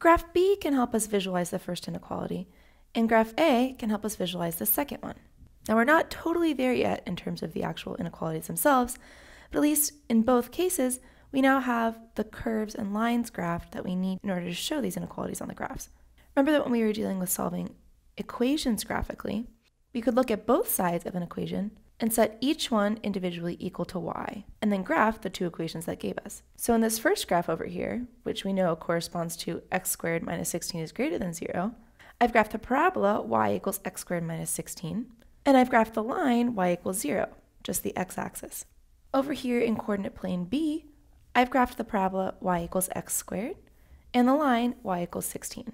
Graph B can help us visualize the first inequality, and graph A can help us visualize the second one. Now we're not totally there yet in terms of the actual inequalities themselves, but at least in both cases, we now have the curves and lines graphed that we need in order to show these inequalities on the graphs. Remember that when we were dealing with solving equations graphically, we could look at both sides of an equation and set each one individually equal to y, and then graph the two equations that gave us. So in this first graph over here, which we know corresponds to x squared minus 16 is greater than 0, I've graphed the parabola y equals x squared minus 16, and I've graphed the line y equals 0, just the x-axis. Over here in coordinate plane B, I've graphed the parabola y equals x squared, and the line y equals 16.